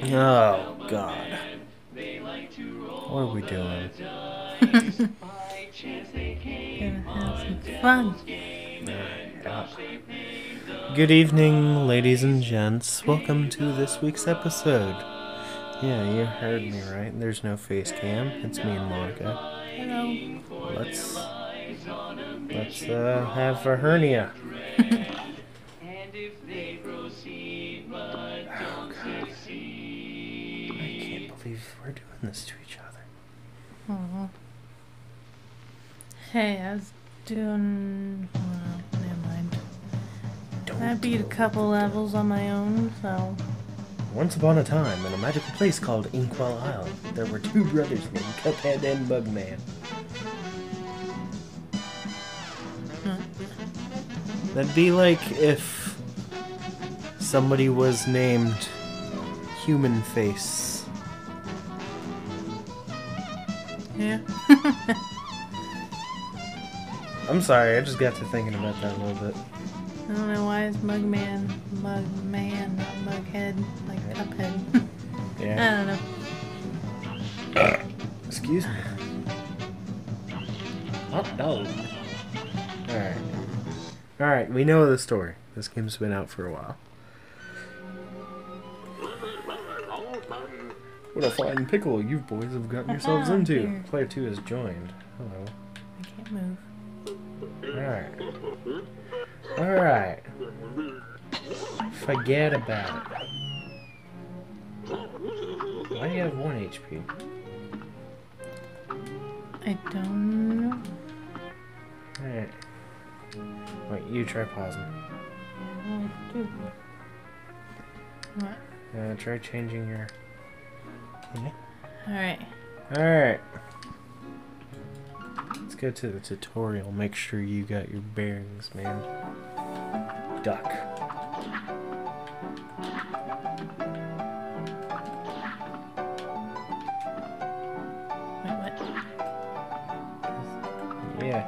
Oh, God. What are we doing? Gonna have some fun. Good evening, ladies and gents. Welcome to this week's episode. Yeah, you heard me right. There's no face cam. It's me and Monica. Hello. Let's let's uh, have a hernia. this to each other. Aw. Hey, I was doing. Well, never mind. I beat a couple levels on my own, so. Once upon a time, in a magical place called Inkwell Isle, there were two brothers named Cuphead and Mugman. Hmm. That'd be like if somebody was named Human Face. Yeah. I'm sorry, I just got to thinking about that a little bit. I don't know why it's Mugman, Mugman, not Mughead, like Cuphead. I Yeah. I don't know. Excuse me. Hot dog. Alright. Alright, we know the story. This game's been out for a while. What a fine pickle you boys have gotten yourselves into. dear. Player 2 has joined. Hello. I can't move. Alright. Alright. Forget about it. Why do you have 1 HP? I don't know. Alright. Wait, you try pausing. Yeah, I do. What? Uh, try changing your. Yeah. Alright. Alright. Let's go to the tutorial. Make sure you got your bearings, man. Duck. Wait. Yeah.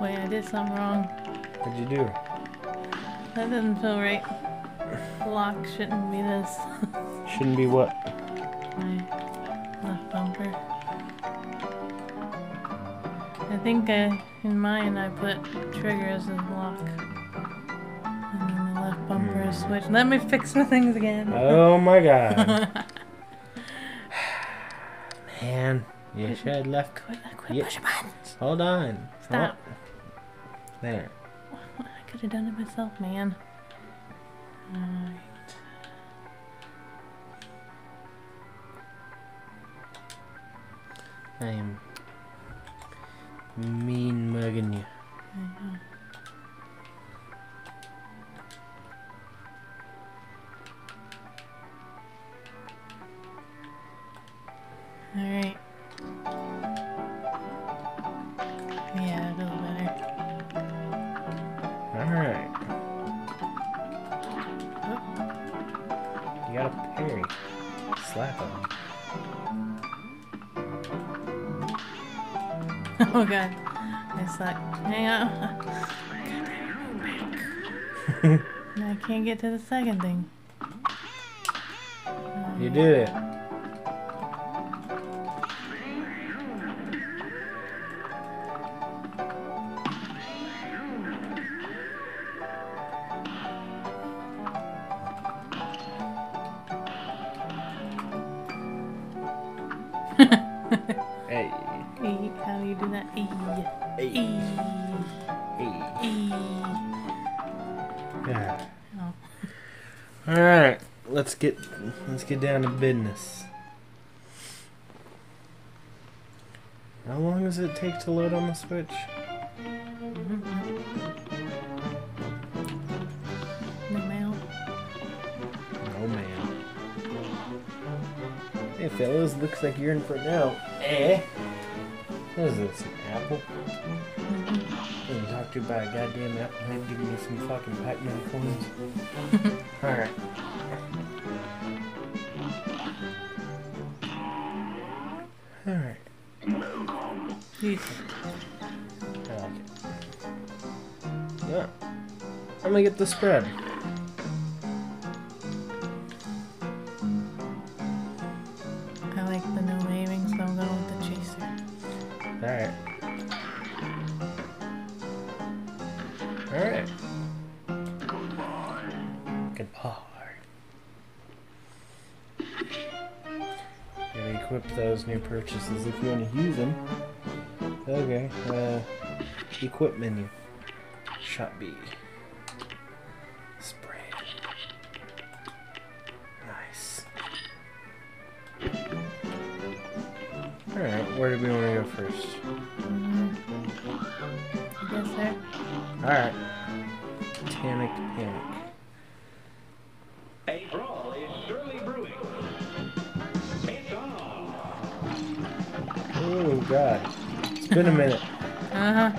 Wait, I did something wrong. What'd you do? That doesn't feel right. Lock shouldn't be this. Shouldn't be what? My left bumper. I think I, in mine I put trigger as a lock. And then the left bumper is hmm. switch. Let me fix my things again. Oh my god. Man, you should have left. quit quit Yeah. pushing buttons. Hold on. Stop. There. I could have done it myself, man. I am mean mugging you. I know. Mm-hmm. Alright. Yeah, Hang on. I can't get to the second thing. You did it. Hey. E, how do you do that? E. Hey. E. Hey. E. Yeah. Oh. All right, let's get let's get down to business. How long does it take to load on the Switch? The mail. Oh man. Hey fellas, looks like you're in for now. Eh? What is this? An apple? Getting talked to by a goddamn apple head giving me some fucking Pac-Man coins. Alright. Alright. I like it. Yeah. I'm gonna get the spread. New purchases if you want to use them. Okay, uh, equip menu. Shot B. Spray. Nice. Alright, where do we want to go first? Mm, I guess there. Alright. Titanic Panic. God. It's been a minute. Uh huh.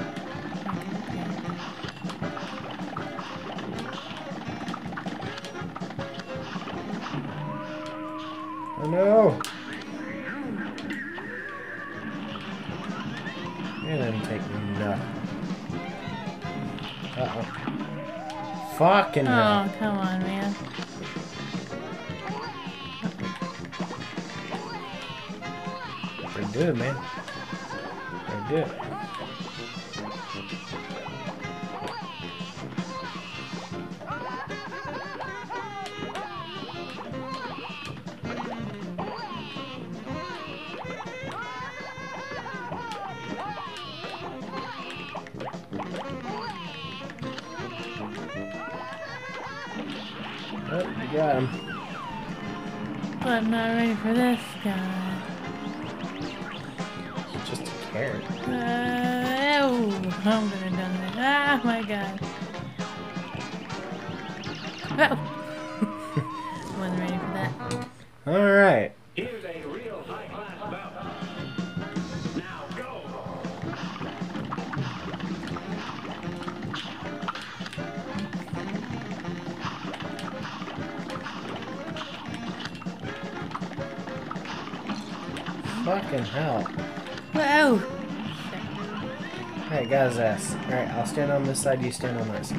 Oh no! It didn't take nothing. Uh oh. Fucking hell. Oh, come on, man. They're good, man. They're. Oh, got him. I'm not ready for this guy. Carrot. Uh, oh, I'm gonna done it. Ah, my god. Oh. Wasn't ready for that. Alright. Alright, I'll stand on this side, you stand on that side.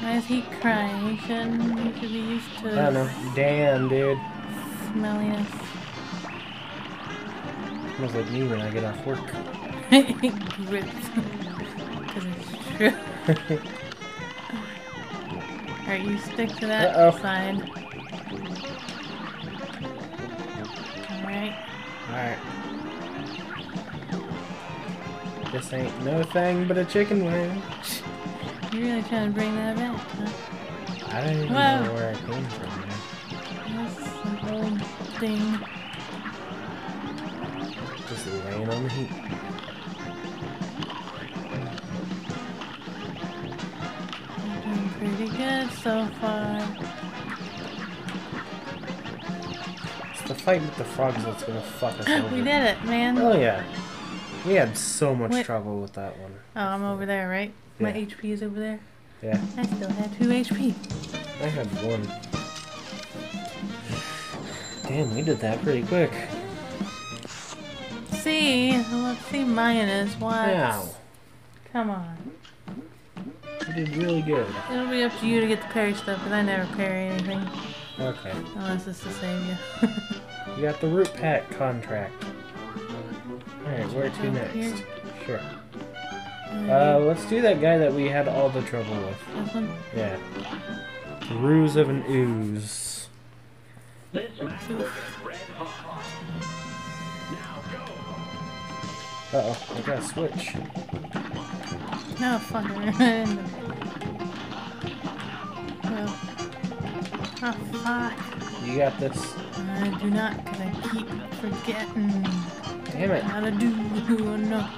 Why is he crying? He shouldn't. He should be used to I don't know. Damn, dude. smelliness. Smells like me when I get off work. Grips. Because it's true. Alright, you stick to that Uh-oh. side. Alright. Alright. This ain't no thing but a chicken wing. You're really trying to bring that back, huh? I don't even Whoa. know where I came from, man. That's an old thing. Just laying on the heat. With the frogs that's gonna fuck us over. we did it, man. Oh yeah. We had so much Wait. trouble with that one. Oh, I'm over there, right? My HP is over there. Yeah. I still had 2 HP. I had one. Damn, we did that pretty quick. See? Let's see one. is. What? Wow. Come on. We did really good. It'll be up to you to get the parry stuff, because I never parry anything. Okay. Unless it's to save you. You got the root pack contract. Alright, where to next? here. Sure. Uh, let's do that guy that we had all the trouble with. this one? Yeah. Ruse of an Ooze. This match will get red hot. Now go. Uh oh, I got a switch. No, fucker. well. Oh, fuck. You got this. I do not, because I keep forgetting Damn it. how to do. Oh, no.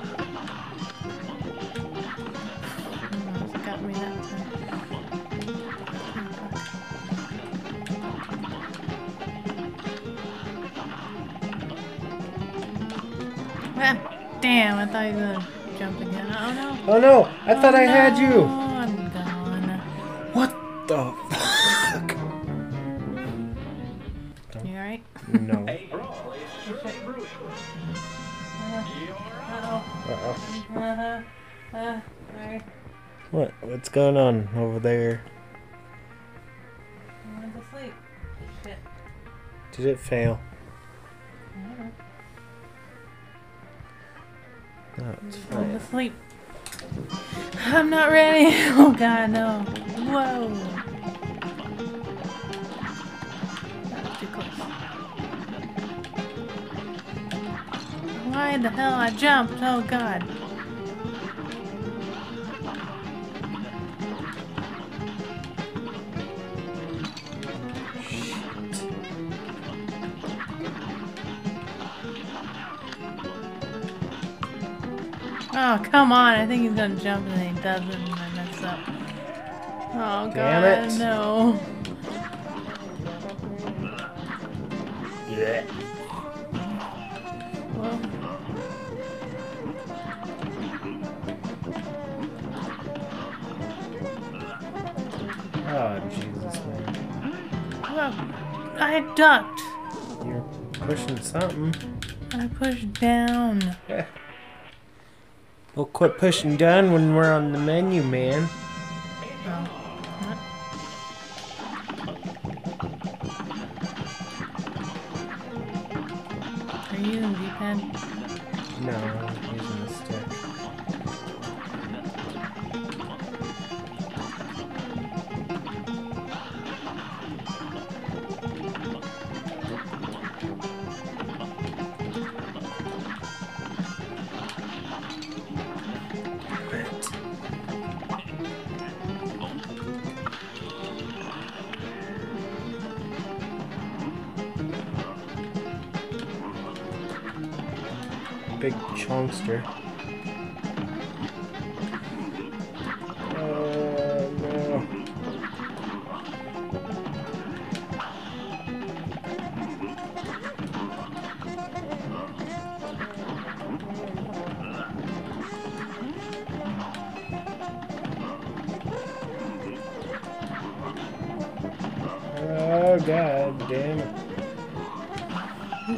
Got me that time. Ah, damn, I thought you were gonna jump again. Oh no. Oh no! I thought Oh, I had you! Going on over there? asleep. Shit. Did it fail? No, Fall fine. I'm not ready. Oh god, no. Whoa. That was too close. Why the hell I jumped? Oh god. Oh, come on. I think he's gonna jump and then he doesn't and I mess up. Oh, God. Damn it. No. Yeah. Well, Oh Jesus, man! I ducked. You're pushing something. I pushed down. Well, quit pushing down when we're on the menu, man. Damn it.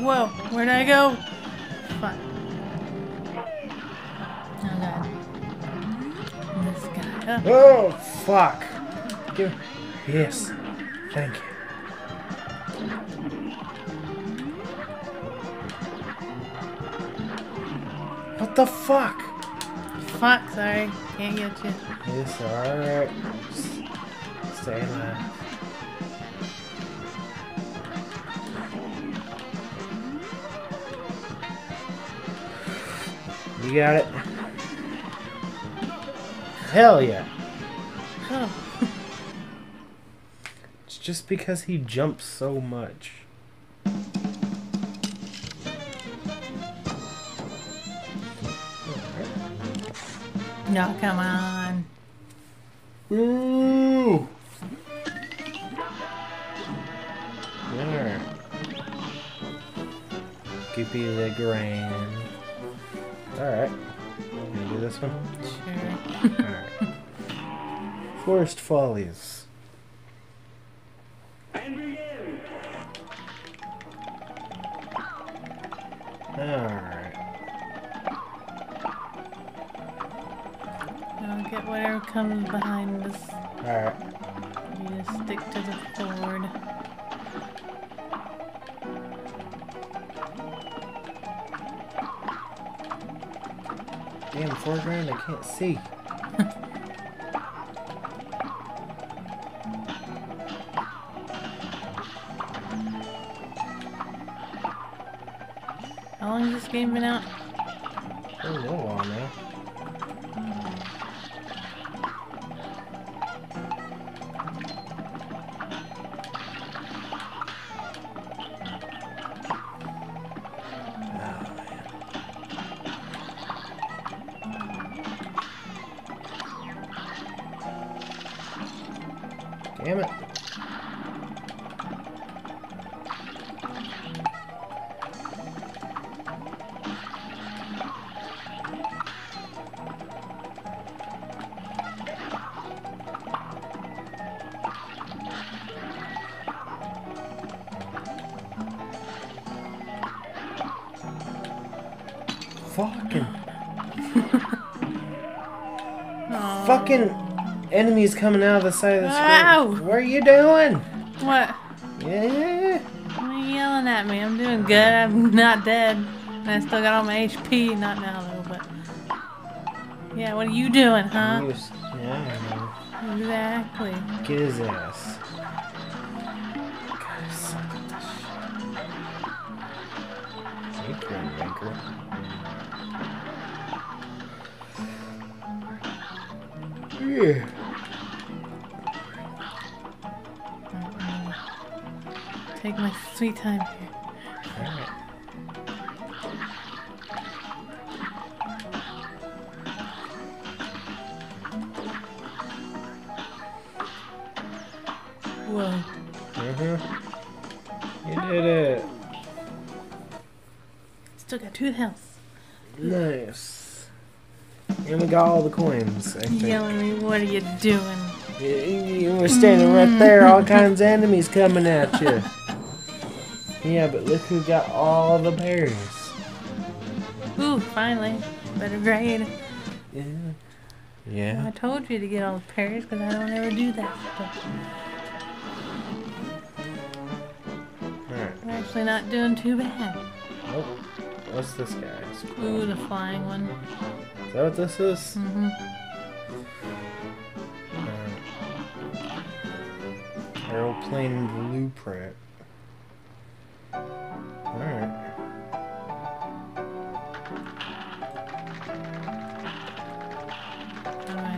Whoa, where'd I go? Fuck. Oh god. This guy. Oh, Oh fuck. Give Yes. Thank you. What the fuck? fuck, sorry. Can't get you. Yes, alright. Stay alive. Got it? Hell yeah. Oh. It's just because he jumps so much. No, come on. Woo! There. Goopy Le Grande. Alright. Gonna do this one? Sure. Alright. Forest Follies. And begin. Alright. I'll get whatever comes behind us. Alright. You just stick to the forward. Damn, foreground, I can't see. How long has this game been out? Fucking enemies coming out of the side of the screen. Ow! What are you doing? What? Yeah. Why are you yelling at me? I'm doing good. I'm not dead. And I still got all my HP. Not now, though, but. Yeah, what are you doing, huh? You yeah, I know. Exactly. Get his ass. Yeah. Take my sweet time here. Alright. Whoa. Mm-hmm. You did it. Still got two health. Nice. And we got all the coins, I think. Yelling at me, what are you doing? You, you were standing right there, all kinds of enemies coming at you. Yeah, but look who got all the berries. Ooh, finally. Better grade. Yeah. yeah. I told you to get all the parries because I don't ever do that stuff. Alright. We're actually not doing too bad. Oh, what's this guy's? Ooh, the flying one. Is that what this is? Mm-hmm. Alright. Aeroplane blueprint. Alright. How do I,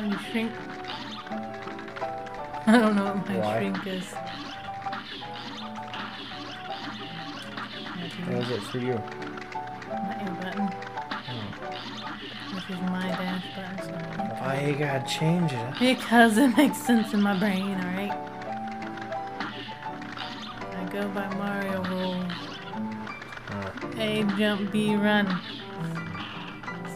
do you shrink? I don't know what my Why? shrink is. How is it for you? My A button, which is my dash button. So. Why you gotta change it? Because it makes sense in my brain, alright? I go by Mario rules. A jump, B run.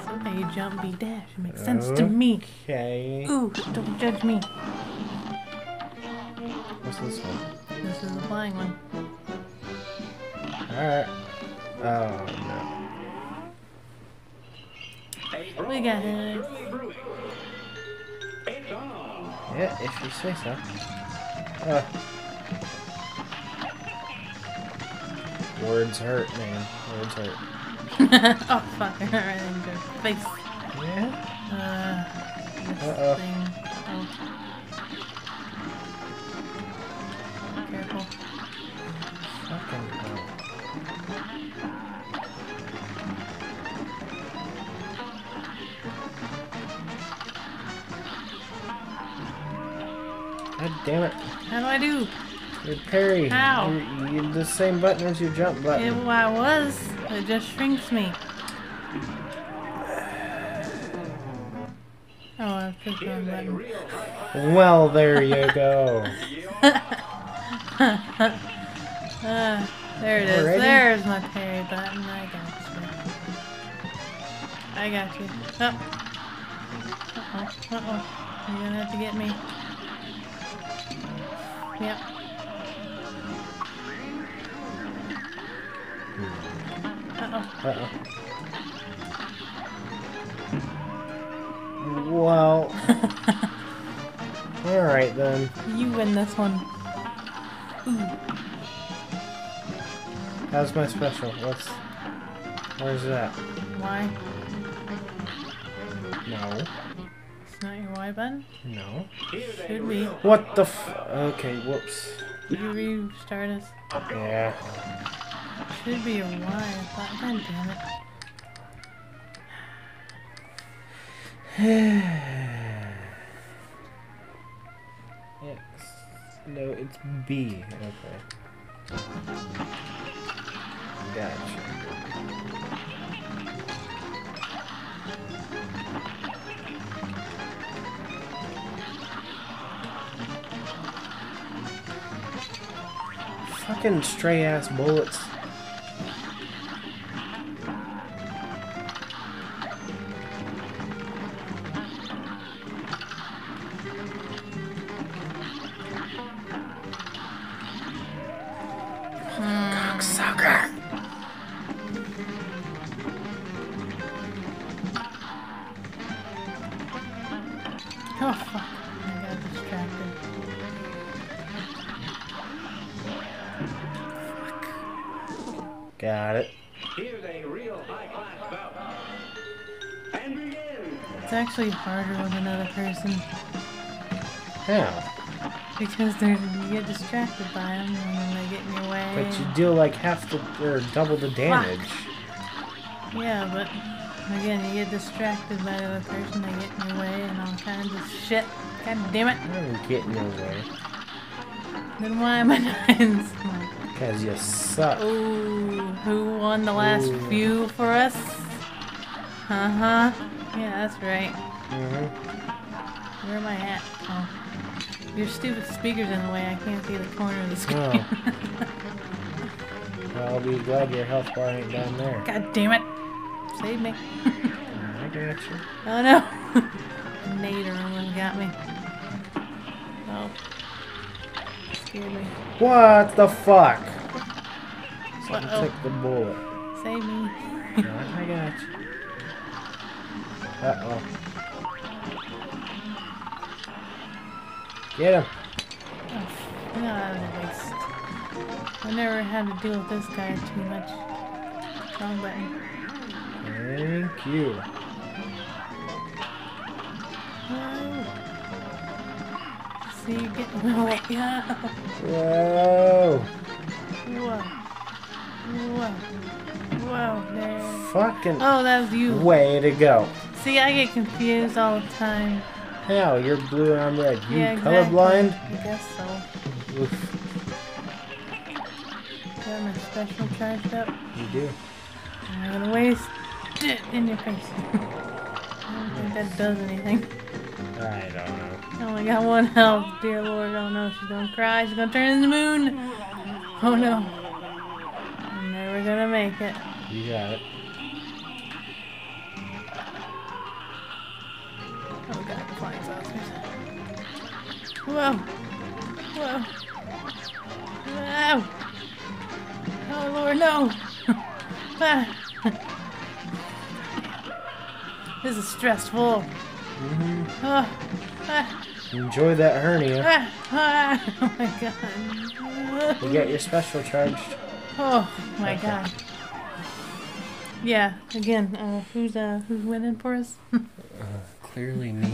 So A jump, B dash. It makes sense to me. Okay. Ooh, don't judge me. What's this one? This is the flying one. Alright. Oh no. We got it. Early brewing. It's on. Yeah, if you say so. Uh. Words hurt, man. Words hurt. oh fuck, right into her face. Yeah? Uh, this Uh-oh. thing. Your parry. How? You, the same button as your jump It, button. I was. It just shrinks me. Oh, I pushed the wrong button. Well, there you go. Uh, there it is. Already? There's my parry button. I got you. I got you. Oh. Uh-oh. Uh-oh. You're gonna have to get me. Yep. Well. Alright then. You win this one. Ooh. How's my special? What's. Where's that? Why? No. It's not your Y button? No. Should be. What the f. Okay, whoops. Did you restart us? Yeah. Should be a. I thought, god damn it. No, it's B. Okay. Gotcha. Fucking stray ass bullets. Got it. Here's a real high-class bout. And begin. It's actually harder with another person How? because they're, you get distracted by them and then they get in your way. But you deal like half the or double the damage. Yeah, but again, you get distracted by the other person, they get in your way and all kinds of shit. God damn it. I'm getting in your way. Then why am I dying so much? Because you suck. Ooh, who won the last Ooh. few for us? Uh huh. Yeah, that's right. hmm Where am I at? Oh. Your stupid speaker's in the way. I can't see the corner of the screen. Well, I'll be glad your health bar ain't down there. God damn it. Save me. I got you. Oh no. Nader almost got me. Oh. Me. What the fuck? Someone Uh-oh. took the bullet. Save me. No, I got you. Uh oh. Get him. Oh, no, waste. I never had to deal with this guy too much. Wrong button. Thank you. Whoa. See, you're getting away. Whoa. Whoa. Whoa. Whoa. There. Fucking Oh, that was you. way to go. See, I get confused all the time. Hell, you're blue and I'm red. You yeah, exactly. colorblind? I guess so. Oof, Got my special charged up. you do. I'm gonna waste it in your face. I don't think that does anything. I don't know. I only got one health, dear lord. Oh no, she's gonna cry. She's gonna turn into the moon. Oh no. I'm never gonna make it. You got it. Oh god, the flying saucers. Whoa. Whoa. Whoa. Oh lord, no. Ah. this is stressful. Hmm Oh. Ah. Enjoy that hernia. Ah. Ah. Oh my god. You get your special charged. Oh my Okay. god. Yeah, again, uh, who's uh, who's winning for us? Clearly me.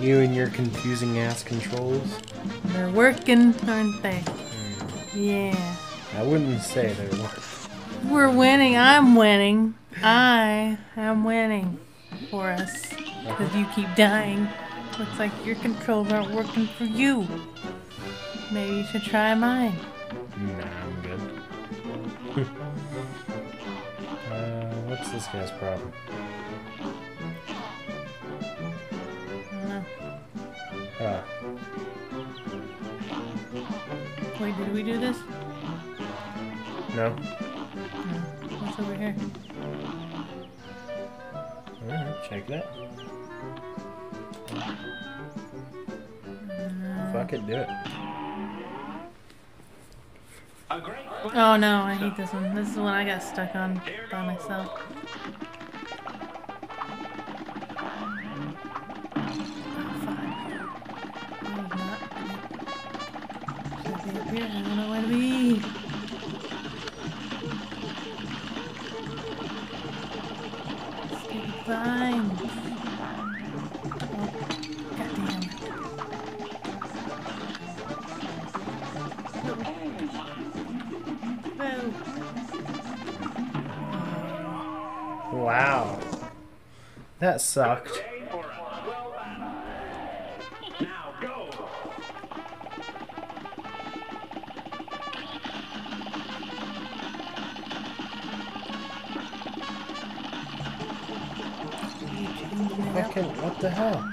You and your confusing ass controls. They're working, aren't they? Yeah. I wouldn't say they were. We're winning. I'm winning. I am winning for us. Because you keep dying. Looks like your controls aren't working for you. Maybe you should try mine. Nah, I'm good. uh, what's this guy's problem? I don't know. Uh, Wait, did we do this? no. No. What's over here? Alright, check that. Fuck it, do it. Oh no, I hate this one. This is the one I got stuck on by myself. Wow. That sucked. day for a swell battle. Now go. Fucking, what the hell?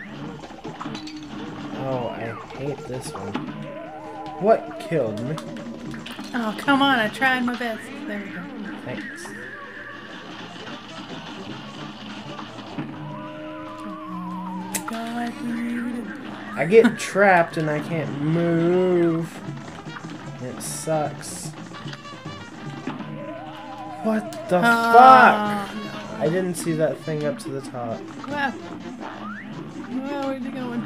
Oh, I hate this one. What killed me? Oh, come on, I tried my best. There we go. Thanks. I get trapped and I can't move. It sucks. What the ah. fuck? Oh, I didn't see that thing up to the top. Wow. Wow, where's it going?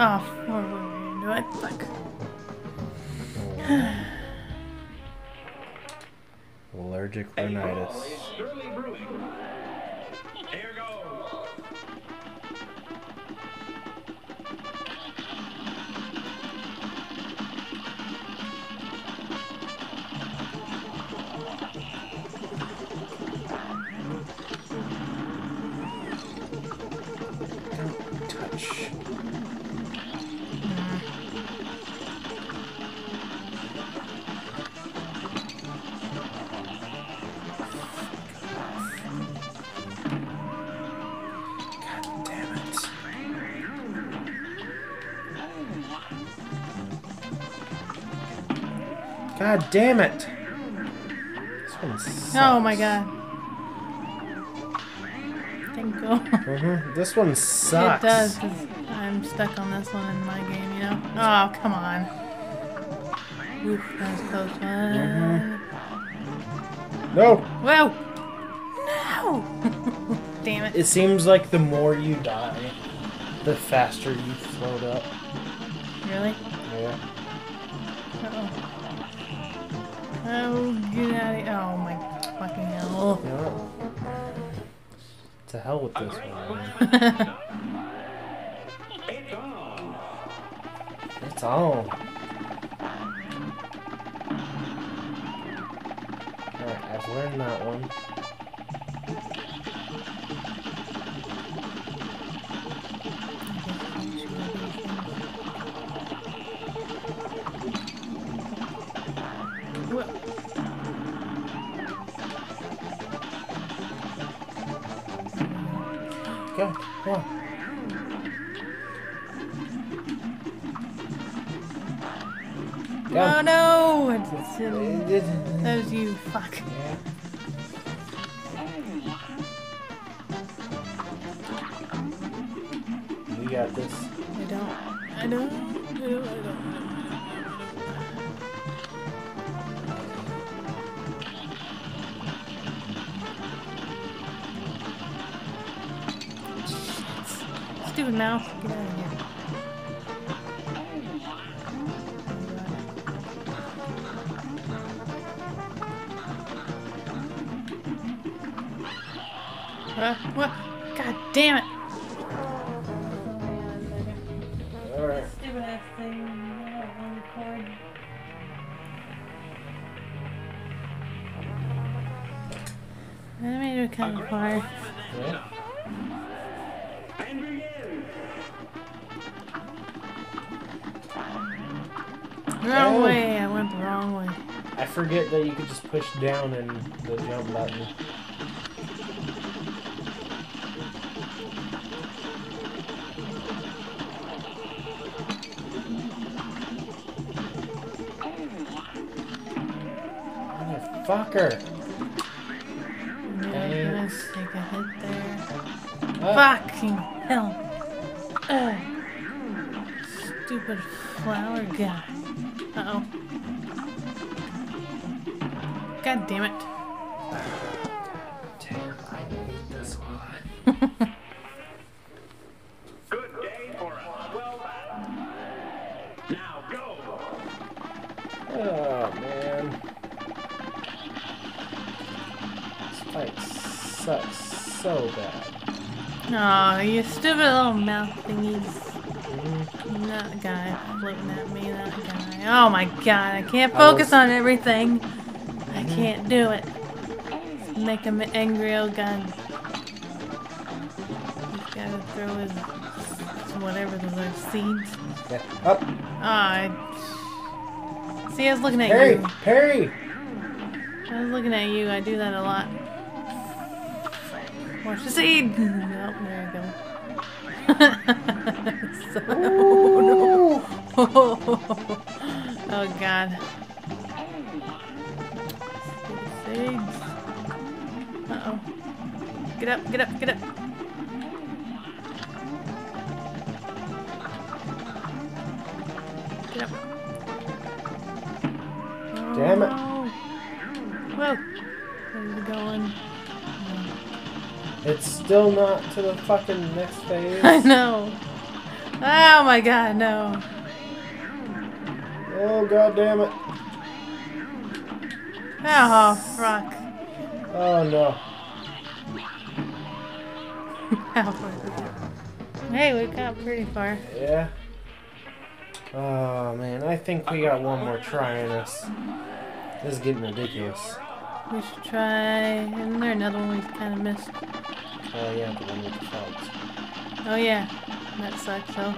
Oh, what were we gonna do it? Fuck. Allergic rhinitis. God damn it. This one sucks. Oh my god. Didn't go. hmm This one sucks. It does, I'm stuck on this one in my game, you know? Oh, come on. Oof, that was close one. No. Whoa! No! Damn it. It seems like the more you die, the faster you float up. Get out of here. Oh my fucking hell. To hell with this one. It's on. Alright, I've learned that one. Go. no! It's silly. That was you. Fuck. We got this. I don't. I don't. I don't. I don't. Shit. Stupid mouse. Get out of Wrong Oh. way. I went the wrong way. I forget that you could just push down and the jump button. Dang. gonna take a hit there. Ah, Fucking hell. Ugh. Stupid flower guy. Uh oh. God damn it. God, I can't focus on everything. I can't do it. Make him an angry old gun. He's gotta throw his whatever those are seeds. Yeah. Up! Ah, I- see, I was looking at Parry! you. Parry! I was looking at you. I do that a lot. Watch the seed. Nope, there you go. so, Ooh. oh god. Uh oh. Get up, get up, get up. Get up. Damn it. Oh, Whoa. Where's it going? It's still not to the fucking next phase. I know. Oh my god, no. Oh god damn it. Oh, rock. Oh no. Hey, we got pretty far. Yeah. Oh man, I think we got one more try in us. This is getting ridiculous. We should try. Isn't there another one we've kind of missed? Oh yeah, the one with the frogs. Oh yeah, that sucks though.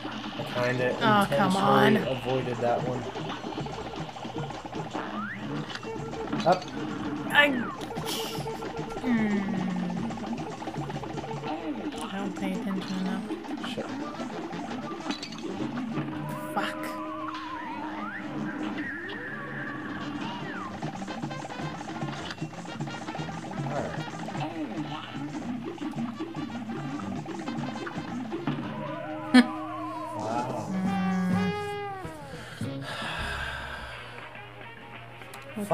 I kinda Oh, come on. intentionally avoided that one. Up. I. Hmm. I don't pay attention enough. Shit. Fuck.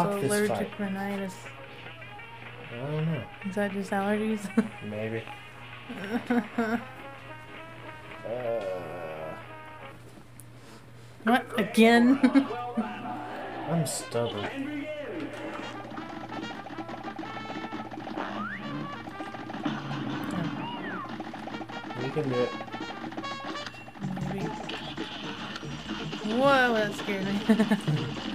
Fuck this allergic fight. rhinitis? I don't know. Is that just allergies? Maybe. Uh, what? Again? I'm stubborn. We can do it. Whoa, that scared me.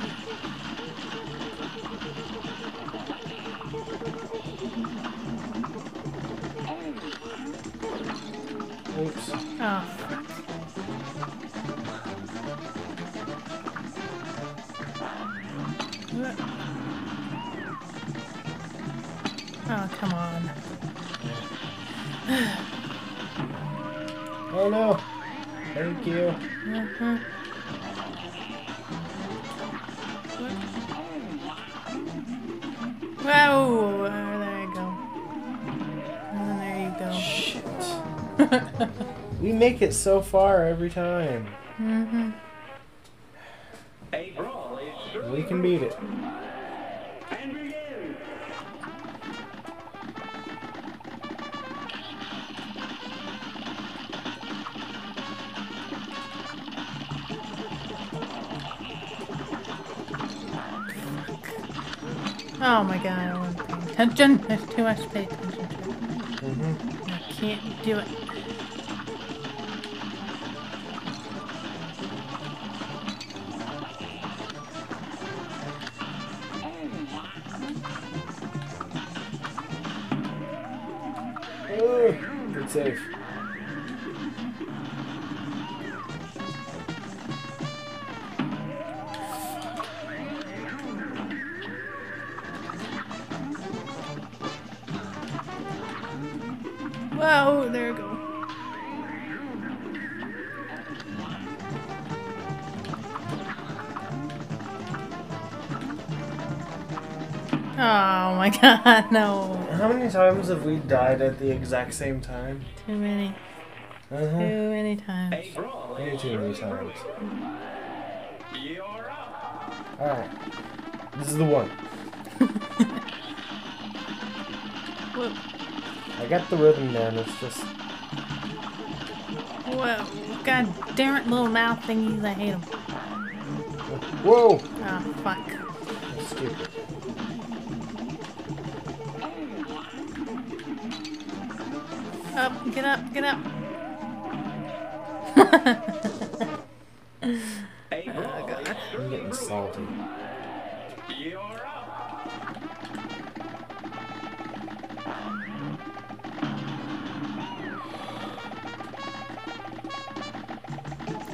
you. Uh-huh. Whoa! uh, there you go. And there you go. Shit. we make it so far every time. Mm-hmm. A brawl is surely We can beat it. Oh my god, I wasn't paying attention. There's too much to pay attention to. Mm-hmm. I can't do it. Oh my god, no. How many times have we died at the exact same time? Too many. Uh-huh. Too many times. A brawl Way is too many times. You're. Alright. This is the one. I got the rhythm down, it's just Whoa. God damn it, little mouth thingies. I hate them. Whoa! Oh, fuck. That's stupid. Up, get up, get up. A brawl is I'm getting salty. You're up.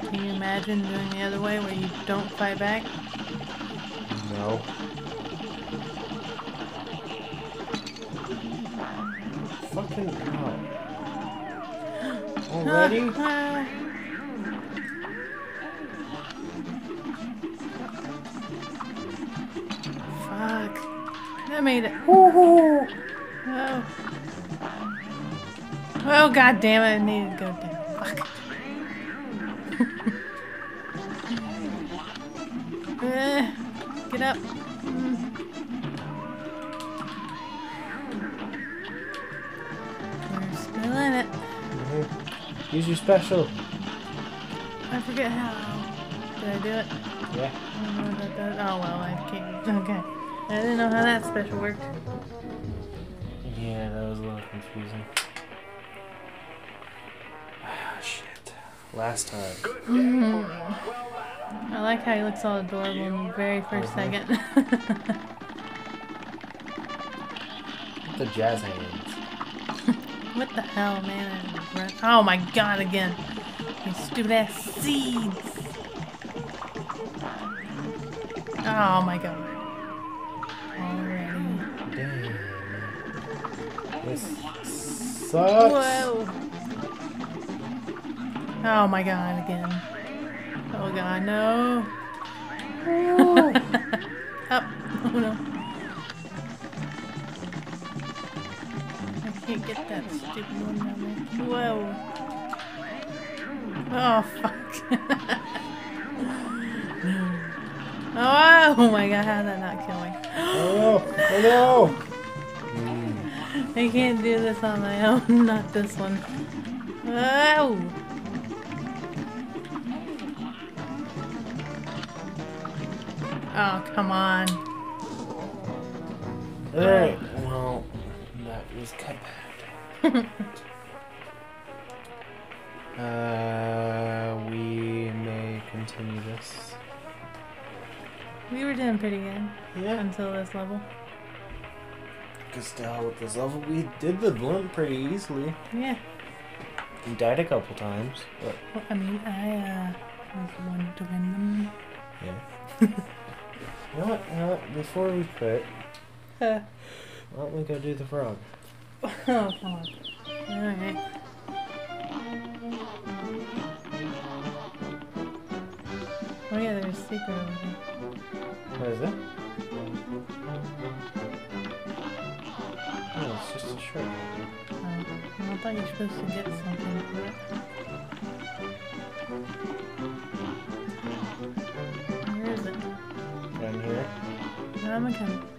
Can you imagine doing the other way where you don't fight back? No. Already? Ah, Fuck. That made it. Woo-hoo. Oh. Oh, god damn it. I needed to go down. Fuck. Eh, Get up. Mm. We're still in it. Use your special. I forget how. Did I do it? Yeah. I don't know what that does. Oh well, I can't. Okay. I didn't know how that special worked. Yeah, that was a little confusing. Ah, shit. Last time. Good day for us. Well done. I like how he looks all adorable in the very 1st Mhm. second. The jazz hands. what the hell, man? Oh my god, again. These stupid ass seeds. Oh my god. Already. Damn. This sucks. Whoa. Oh my god, again. Oh god, no. Up. Oh no. Can't get that stupid one down there. Whoa. Oh fuck. Oh, oh my god, how did that not kill me? Oh, oh no! I can't do this on my own, not this one. Oh! Oh, come on. Alright, that was cut bad. uh, we may continue this. We were doing pretty good Yeah. until this level. Because to hell with this level, we did the blimp pretty easily. Yeah. We died a couple times, but Well, I mean, I uh, was one to win them. yeah. you know what? You know what? Before we quit, Uh, why don't we go do the frog? Oh, come on. Alright. Oh yeah, there's a secret over here. What is it? Oh, it's just a shirt. Oh, well, I thought you were supposed to get something for it. Where is it? Down here. No, I'm coming.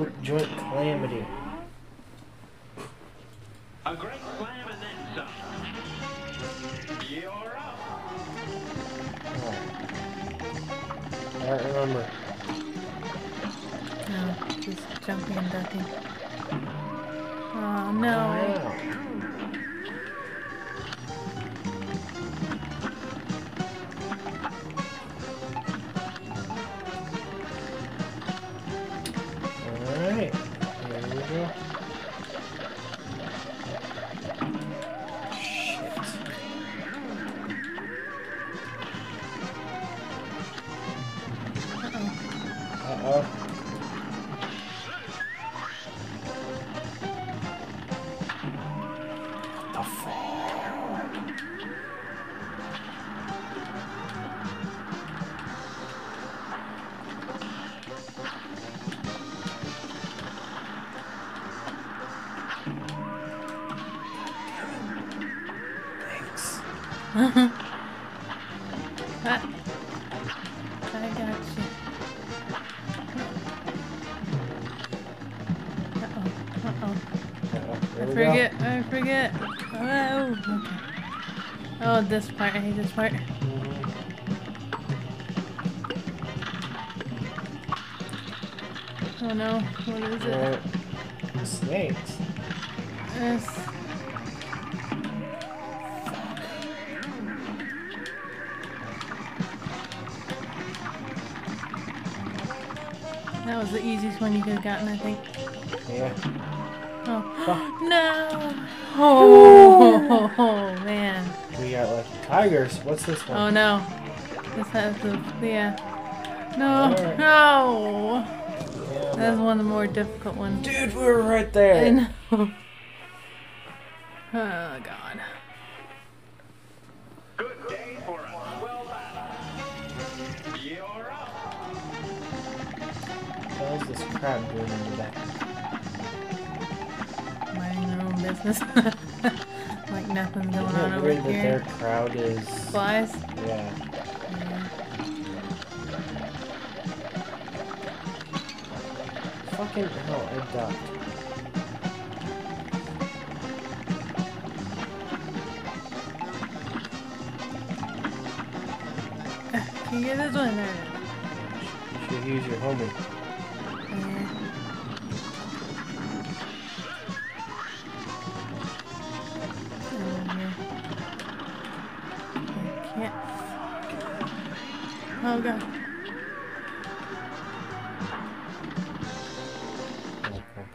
Quick joint calamity. A great slam and then some. You're up. Oh. I don't remember. No, just jumping and ducking. Hmm. Oh Oh, no. yeah. Forget. Oh, okay. Oh, this part. I hate this part. Oh no. What is it? Uh, snakes. Yes. That was the easiest one you could have gotten, I think. Yeah. Oh. No! Oh, oh, man. We got like tigers. What's this one? Oh no. This has the. Yeah. No! Alright. No! Yeah, That's one of the more difficult ones. Dude, we were right I there. know. Oh, God. flies? Yeah. Fucking hell, I ducked. Can you get this one? You should use your homie. Yeah. Oh god.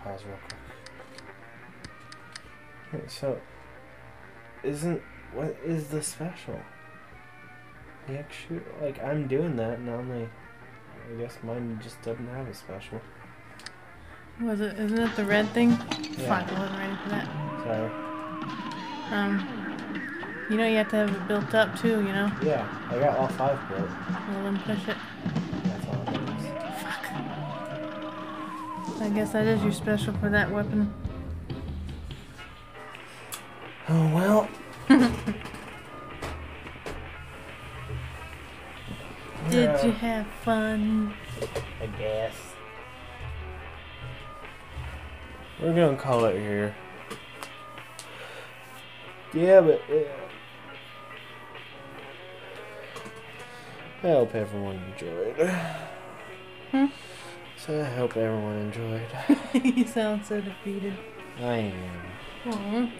Pause real quick. So, isn't what is the special? The extra, like I'm doing that, and only, I guess mine just doesn't have a special. Was it? Isn't it the red thing? Yeah. Fuck, I wasn't ready for that. Sorry. Um, you know you have to have it built up too. You know. Yeah, I got all five built. Well then push it. That's all it is. Fuck. I guess that is your special for that weapon. Oh well. Did you have fun? I guess. We're gonna call it here. Yeah, but uh, I hope everyone enjoyed. Hmm? So I hope everyone enjoyed. you sound so defeated. I am. Aw.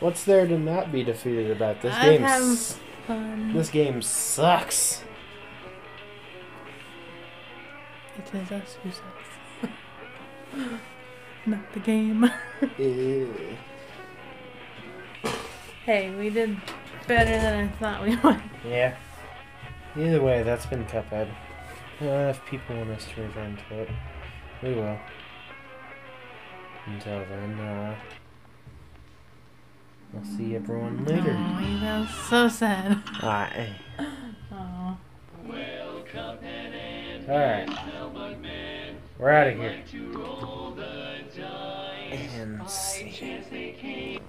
What's there to not be defeated about this I've game? fun. This game sucks. It is us who sucks. Not the game. Ew. hey, we did better than I thought we would. Yeah. Either way, that's been Cuphead. Uh, if people want us to return to it, we will. Until then, uh, I'll see everyone later. Oh, you so sad. Alright. Oh. Alright. We're out of here. And see.